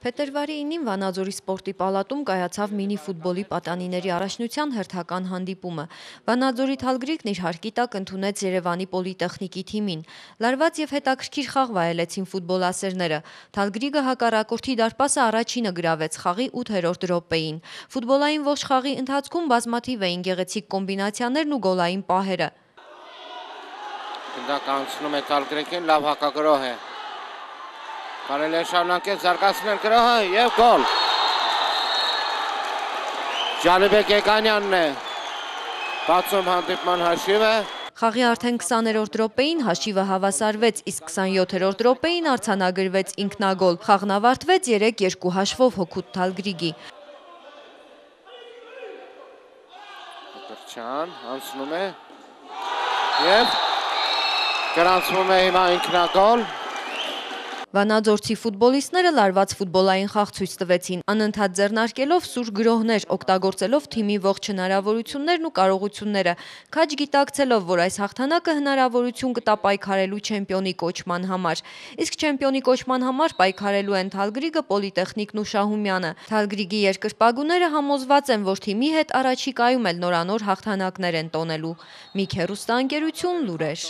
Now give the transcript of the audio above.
Փետրվարի 9-ին Վանաձորի սպորտի պալատում կայացավ մինի ֆուտբոլի պատանիների առաջնության հերթական հանդիպումը։ Վանաձորի Թալգրիկն իր հարկի տակ ընդունեց Երևանի պոլիտեխնիկի թիմին։ Լարված եւ հետաքրքիր խաղ վայելեցին ֆուտբոլասերները։ Թալգրիգը հակառակորդի դարպասը առաջինը գրավեց խաղի 8-րդ րոպեին։ Ֆուտբոլային ողջ խաղի ընթացքում բազմաթիվ էին գեղեցիկ կոմբինացիաներն ու գոլային պահերը։ Գնդականցնում է Թալգրիկին, լավ հակագրոհ է։ Կարելի է շարունակել զարգացնել գրոհը եւ գոլ։ Ջանիբեկ Եկանյանն է բացում հանդիպման հաշիվը։ Խաղի արդեն 20-րդ րոպեին հաշիվը հավասարվեց, իսկ 27-րդ րոպեին արձանագրվեց ինքնագոլ։ Խաղն ավարտվեց 3-2 հաշվով հոգուտ Թալգրիգի։ Պետրչյան անցնում է եւ գրանցվում է հիմա ինքնագոլ Վանաձորցի ֆուտբոլիստները լարված ֆուտբոլային խաղ ցույց տվեցին, անընդհատ ձեռնարկելով սուր գրոհներ, օգտագործելով թիմի ողջ հնարավորություններն ու կարողությունները, քաջ գիտակցելով, որ այս հաղթանակը հնարավորություն կտա պայքարելու չեմպիոնի կոչման համար։ Իսկ չեմպիոնի կոչման համար պայքարելու են Թալգրիգը, Պոլիտեխնիկն ու Շահումյանը։ Թալգրիգի երկրպագուները համոզված են, որ թիմի հետ առաջիկայում էլ նորանոր հաղթանակներ են տոնելու։ Միք հերուստանգերություն լուրեր։